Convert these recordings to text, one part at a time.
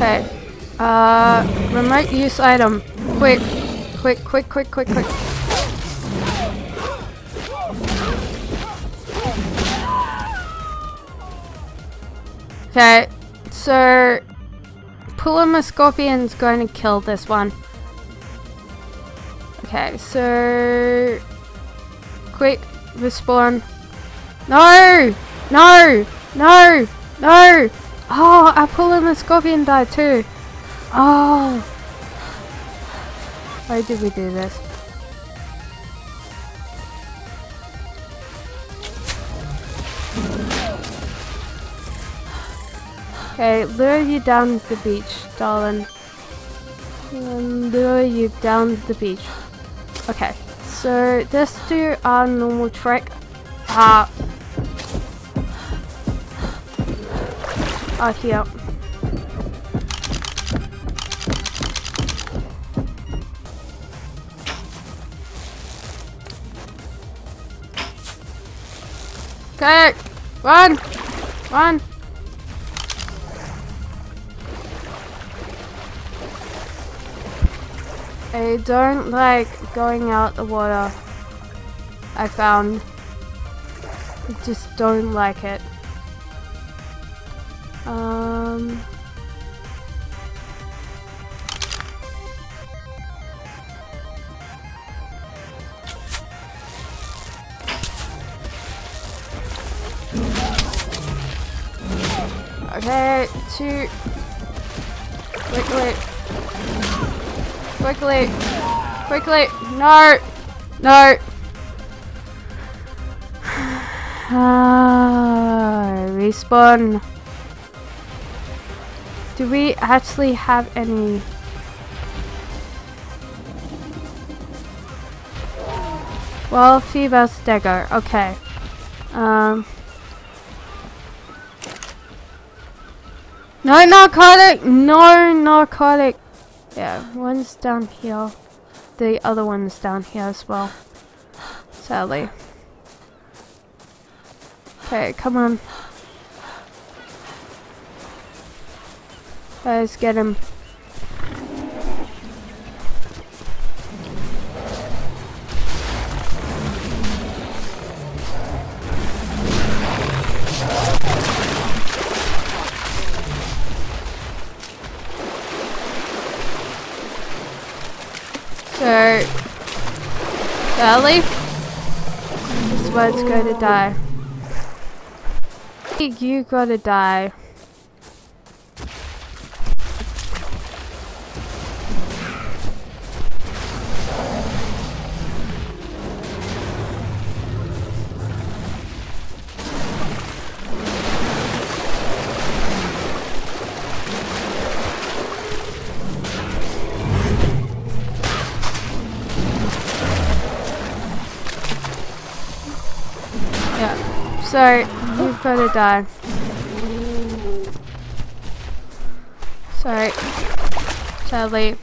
Okay. Uh, remote use item. Quick! Quick, quick, quick, quick, quick. Okay, so Pulima Scorpion's going to kill this one. Okay, so quick respawn. No! No! No! No! Oh, our the Scorpion died too. Oh. Why did we do this? Okay, lure you down the beach, darling. And lure you down the beach. Okay, so let's do our normal trek. Ah. Ah, here. Okay, run, run. I don't like going out the water. I found. I just don't like it. Um. Okay, two. Wait. Quickly! Quickly! No! No! Ah, respawn. Do we actually have any... Well, female stagger. Okay. Um... No narcotic! No narcotic! Yeah, one's down here. The other one's down here as well. Sadly. Okay, come on. Let's get him. So, Charlie, this it's going to die. You gotta die. So, you've got to die. Sorry. Sadly.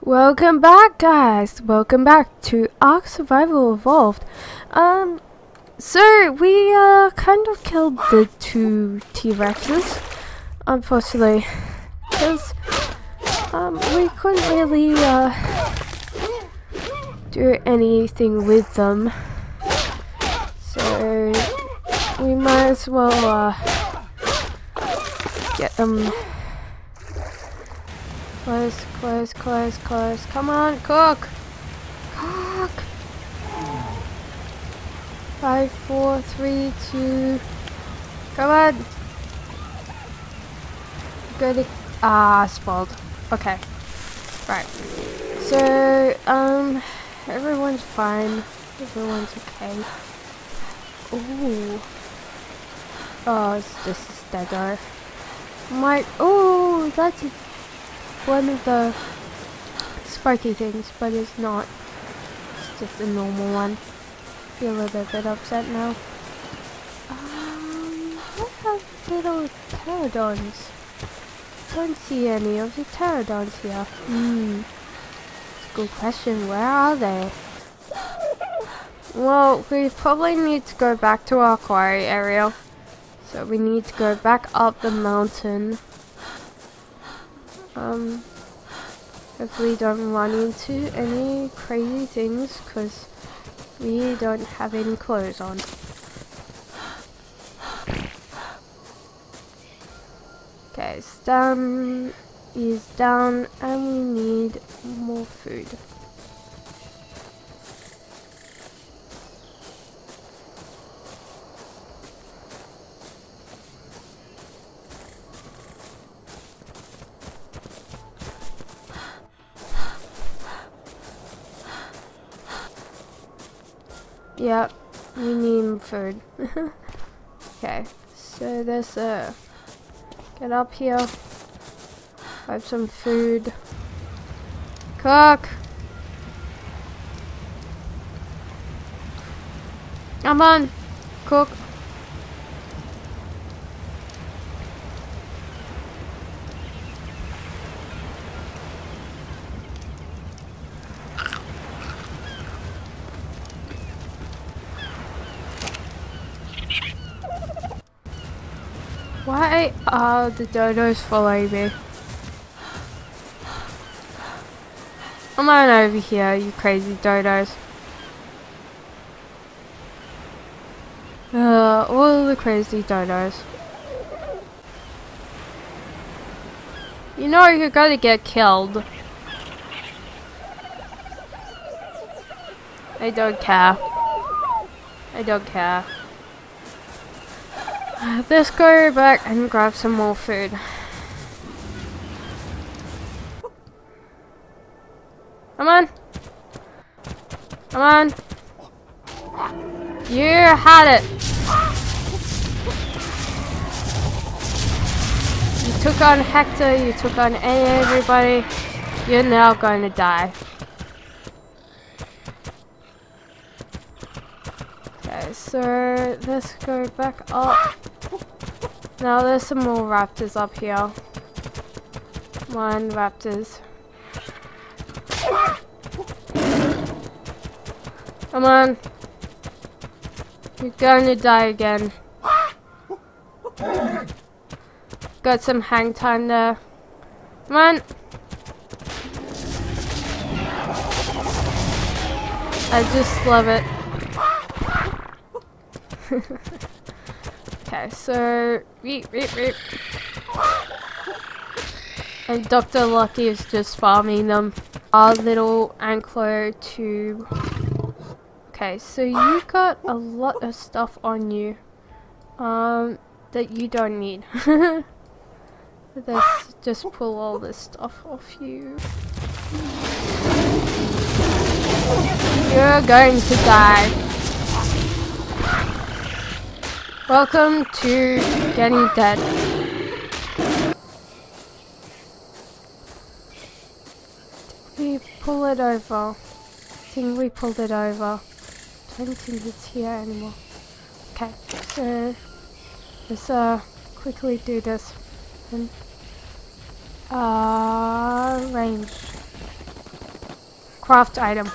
Welcome back guys! Welcome back to Ark Survival Evolved. Um, so we uh, kind of killed the two T-Rexes, unfortunately, because um, we couldn't really uh, do anything with them. So we might as well uh, get them close, close, close, close. Come on, cook! Cook! Five, four, three, two. Come on. Good. Ah, spoiled. Okay. Right. So, um, everyone's fine. Everyone's okay. Ooh. Oh, it's just a stagger. My. Oh, that's one of the sparky things, but it's not. It's just a normal one feel a little bit upset now. Um, I have little pterodons. Don't see any of the pterodons here. Hmm. Good question. Where are they? Well, we probably need to go back to our quarry area. So we need to go back up the mountain. Um, hopefully don't run into any crazy things because we don't have any clothes on. Okay, stun is down and we need more food. Yep, we need food. okay, so there's a... Get up here. I Have some food. Cook! Come on! Cook! Why are the dodos following me? Come on over here, you crazy dodos. Uh, all the crazy dodos. You know you're gonna get killed. I don't care. I don't care. Let's go back and grab some more food. Come on. Come on. You had it. You took on Hector, you took on everybody. You're now going to die. Okay, so let's go back up. Now there's some more raptors up here. One raptors. Come on. You're going to die again. Got some hang time there. Come on. I just love it. Okay, so reap, reap, reap. And Dr. Lucky is just farming them. Our little ankler tube. Okay, so you got a lot of stuff on you. Um, that you don't need. Let's just pull all this stuff off you. You're going to die. Welcome to getting dead. We pull it over. I think we pulled it over. I don't think it's here anymore. Okay, so let's uh quickly do this. And uh range. Craft item.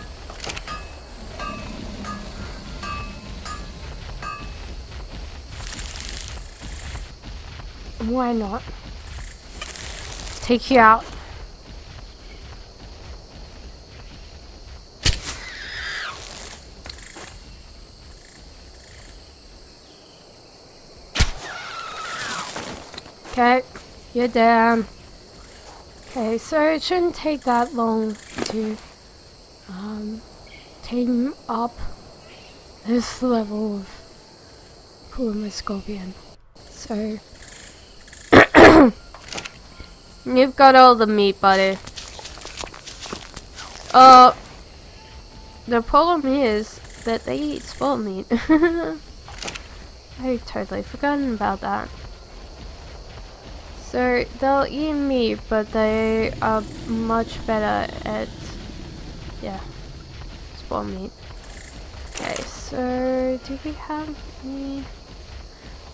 Why not? Take you out. Okay, you're down. Okay, so it shouldn't take that long to um, team up this level of Puma Scorpion. So You've got all the meat, buddy. Uh, the problem is that they eat spoiled meat. I totally forgotten about that. So they'll eat meat, but they are much better at, yeah, spoiled meat. Okay, so do we have any?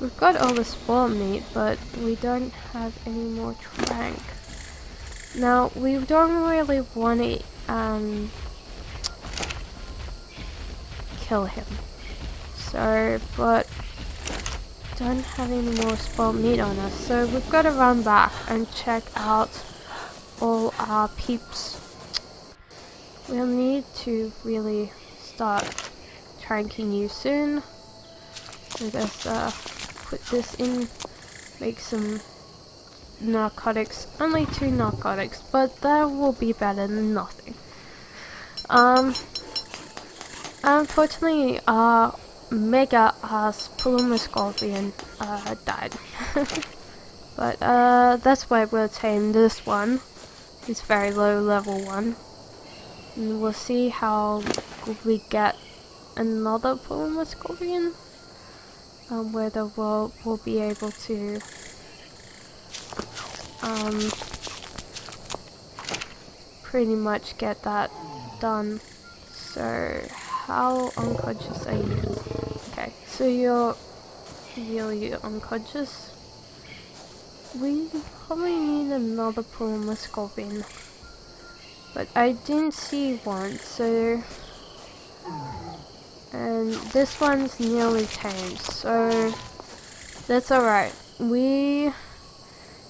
We've got all the spawn meat, but we don't have any more trank. Now, we don't really want to um, kill him. So, but don't have any more spawn meat on us. So we've got to run back and check out all our peeps. We'll need to really start tranking you soon. Let's uh, put this in, make some narcotics. Only two narcotics, but that will be better than nothing. Um, unfortunately, our mega ass Paloma Scorpion uh, died. but uh, that's why we'll tame this one. It's very low level one. And we'll see how we get another Paloma Scorpion. Um, whether we'll, we'll be able to um, pretty much get that done. So, how unconscious are you? Okay, so you're really unconscious. We probably need another Paloma Scorpion. But I didn't see one, so... And this one's nearly tamed, so... That's alright. We...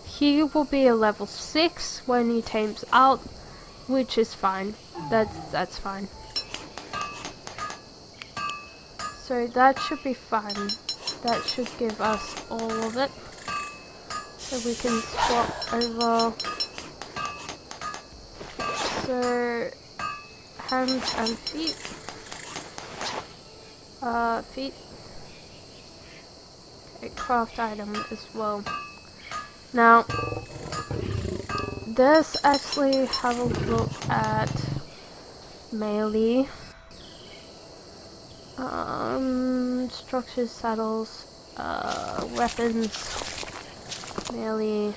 He will be a level 6 when he tames out, which is fine. That's, that's fine. So that should be fine. That should give us all of it. So we can swap over. So hands and feet. Uh, feet. a craft item as well. Now, let's actually have a look at melee. Um, structures, saddles, uh, weapons, melee,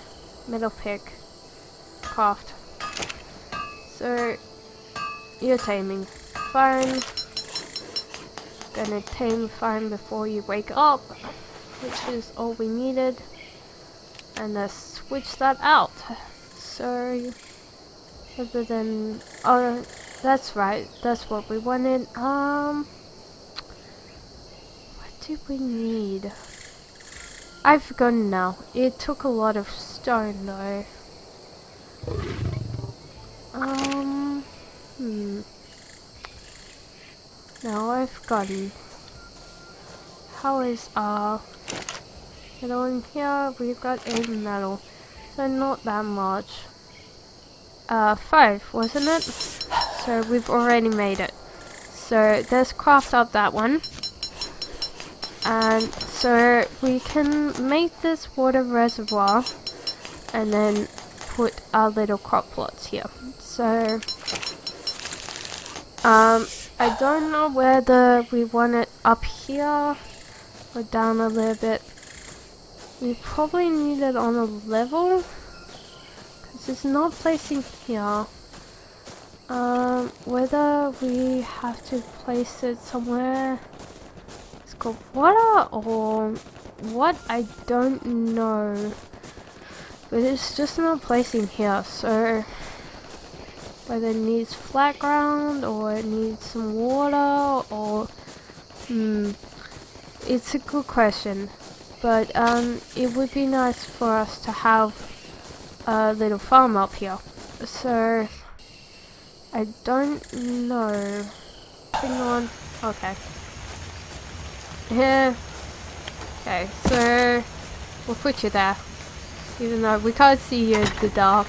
middle pick, craft. So, you're taming. Fine. Gonna tame fine before you wake up, which is all we needed. And let's switch that out. So, other than, oh, that's right, that's what we wanted. Um, what do we need? I've forgotten now. It took a lot of stone though. Um, hmm. Now I've forgotten. How is our metal in here? We've got eight metal, so not that much. Uh, five, wasn't it? So we've already made it. So let's craft up that one and so we can make this water reservoir and then put our little crop plots here so um, I don't know whether we want it up here or down a little bit. We probably need it on a level because it's not placing here. Um, whether we have to place it somewhere. It's called water or what? I don't know. But it's just not placing here, so whether it needs flat ground or it needs some water or hmm it's a good question. But um it would be nice for us to have a little farm up here. So I don't know. Hang on. Okay. Yeah. Okay, so we'll put you there. Even though we can't see you in the dark.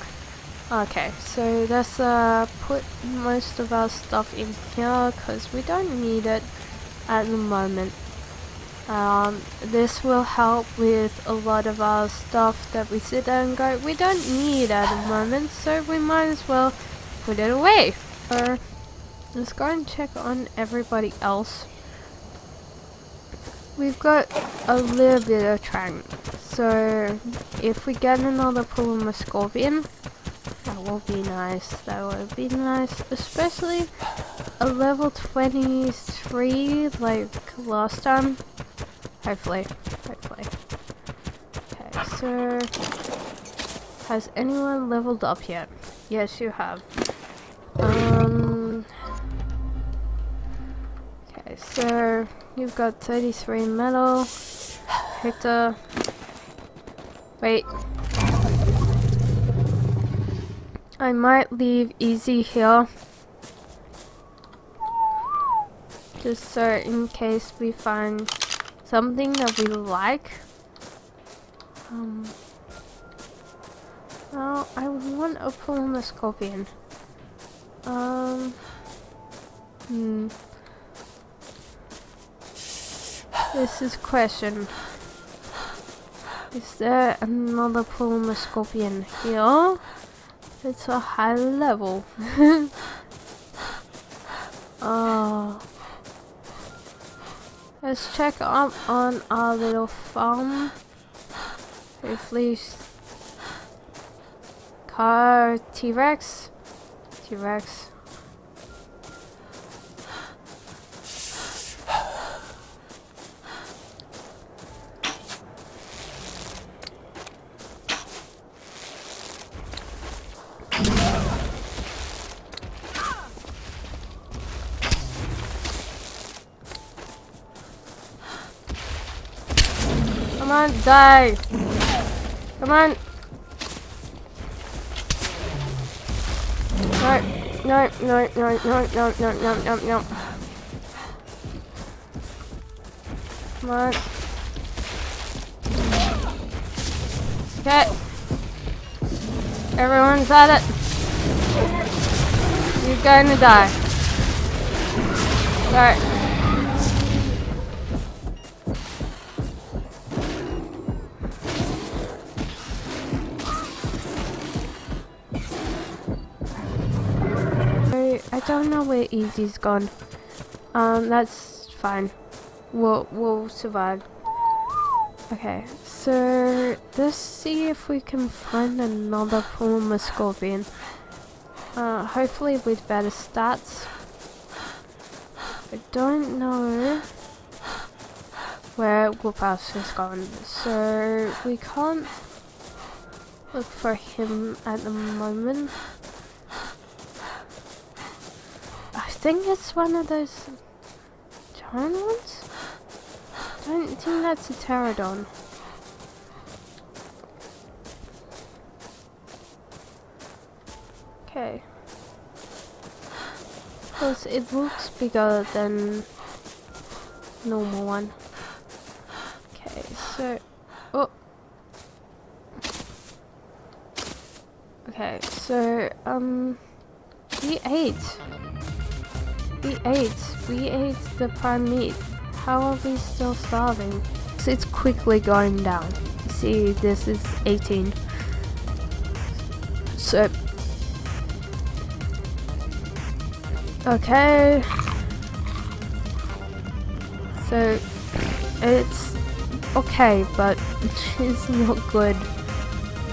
Okay, so let's uh, put most of our stuff in here because we don't need it at the moment. Um, this will help with a lot of our stuff that we sit there and go, we don't need at the moment, so we might as well put it away. So, let's go and check on everybody else we've got a little bit of trank. So if we get another Paloma Scorpion, will be nice. That would be nice. Especially a level 23 like last time. Hopefully. Hopefully. Okay, so has anyone leveled up yet? Yes, you have. Um. Okay, so you've got 33 metal. Hector. Wait. I might leave easy here. Just so in case we find something that we like. Um, well, I want a Paloma Scorpion. Um, hmm. This is question. Is there another Paloma Scorpion here? It's a high level. oh. Let's check up on our little farm. Hopefully, car T-Rex, T-Rex. On, die! Come on! No, no, no, no, no, no, no, no, no, no. Come on. Okay. Everyone's at it. You're gonna die. Sorry. Don't know where Easy's gone. Um, that's fine. We'll, we'll survive. Okay, so let's see if we can find another Paloma Scorpion. Uh, hopefully with better stats. I don't know where Whoopass has gone, so we can't look for him at the moment. Think it's one of those giant ones? I don't think that's a pterodon. Okay. Because it looks bigger than normal one. Okay, so... Oh! Okay, so, um... We ate. We ate. We ate the prime meat. How are we still starving? So it's quickly going down. See, this is 18. So... Okay. So, it's okay, but it's not good.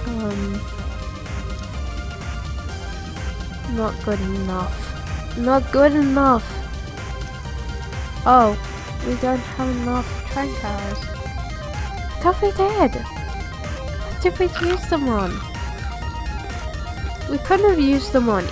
Um, not good enough. Not good enough. Oh, we don't have enough train cars. We did. What did we use them on? We couldn't have used them on